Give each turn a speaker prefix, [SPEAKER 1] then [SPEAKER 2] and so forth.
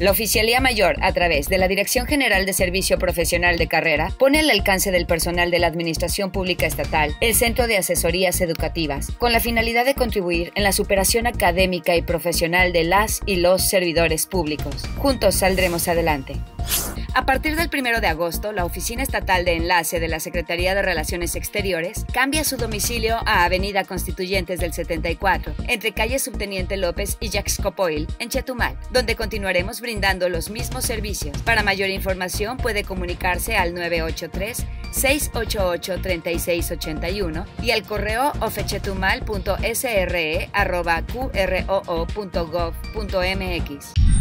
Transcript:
[SPEAKER 1] La Oficialía Mayor, a través de la Dirección General de Servicio Profesional de Carrera, pone al alcance del personal de la Administración Pública Estatal el Centro de Asesorías Educativas, con la finalidad de contribuir en la superación académica y profesional de las y los servidores públicos. Juntos saldremos adelante. A partir del 1 de agosto, la Oficina Estatal de Enlace de la Secretaría de Relaciones Exteriores cambia su domicilio a Avenida Constituyentes del 74, entre calle Subteniente López y Yaxcopoil, en Chetumal, donde continuaremos brindando los mismos servicios. Para mayor información puede comunicarse al 983 688 3681 y al correo ofechetumal.sre@qroo.gov.mx.